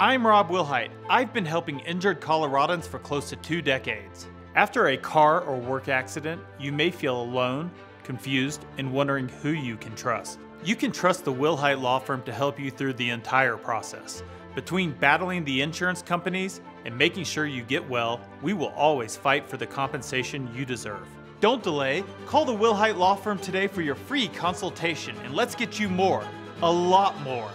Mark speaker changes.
Speaker 1: I'm Rob Wilhite. I've been helping injured Coloradans for close to two decades. After a car or work accident, you may feel alone, confused, and wondering who you can trust. You can trust the Wilhite Law Firm to help you through the entire process. Between battling the insurance companies and making sure you get well, we will always fight for the compensation you deserve. Don't delay. Call the Wilhite Law Firm today for your free consultation and let's get you more, a lot more.